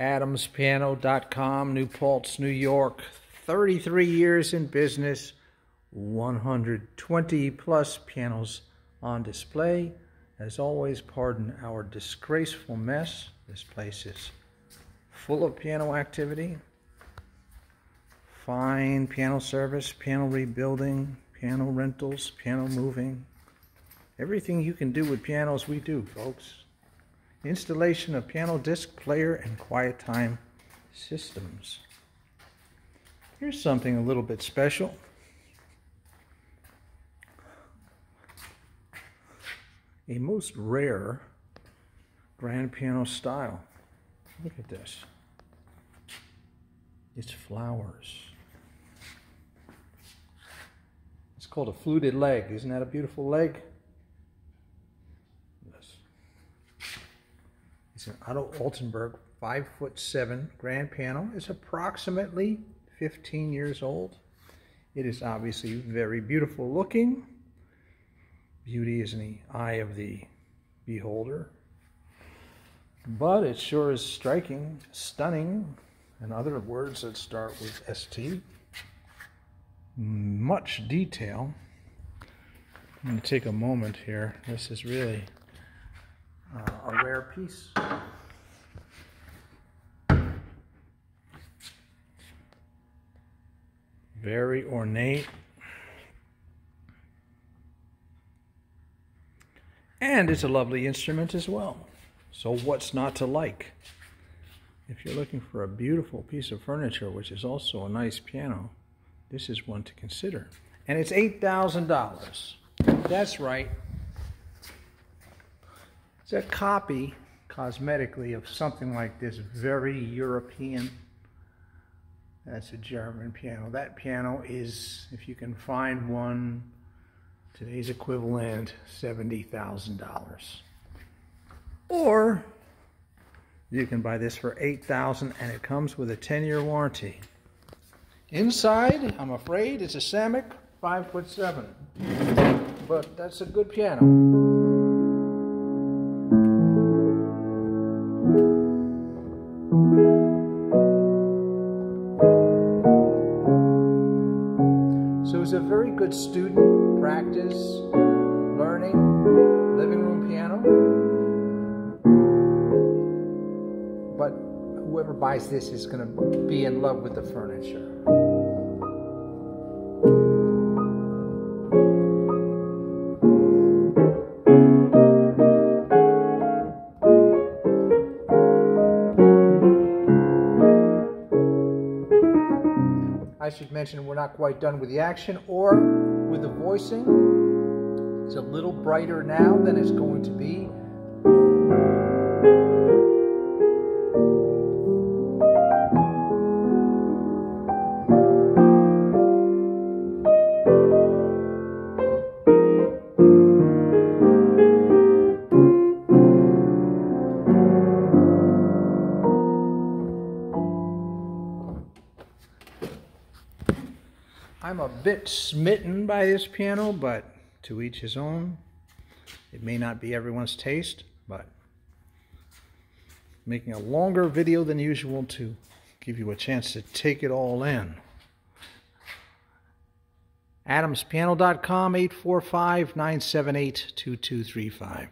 AdamsPiano.com, New Paltz, New York. 33 years in business, 120 plus pianos on display. As always, pardon our disgraceful mess. This place is full of piano activity, fine piano service, piano rebuilding, piano rentals, piano moving. Everything you can do with pianos, we do, folks. Installation of piano disc player and quiet time systems. Here's something a little bit special. A most rare grand piano style. Look at this. It's flowers. It's called a fluted leg. Isn't that a beautiful leg? Otto Altenburg five foot seven grand piano. It's approximately 15 years old. It is obviously very beautiful looking. Beauty is in the eye of the beholder. But it sure is striking, stunning, and other words that start with ST. Much detail. I'm going to take a moment here. This is really uh, a piece. Very ornate. And it's a lovely instrument as well. So what's not to like? If you're looking for a beautiful piece of furniture, which is also a nice piano, this is one to consider. And it's $8,000. That's right. It's a copy, cosmetically, of something like this very European that's a German piano. That piano is, if you can find one, today's equivalent, $70,000. Or you can buy this for 8,000 and it comes with a 10-year warranty. Inside, I'm afraid it's a Samick 5 foot 7. But that's a good piano. So it's a very good student practice, learning, living room piano. But whoever buys this is going to be in love with the furniture. I should mention we're not quite done with the action or with the voicing. It's a little brighter now than it's going to be. I'm a bit smitten by this piano, but to each his own. It may not be everyone's taste, but making a longer video than usual to give you a chance to take it all in. AdamsPiano.com 845 978 2235.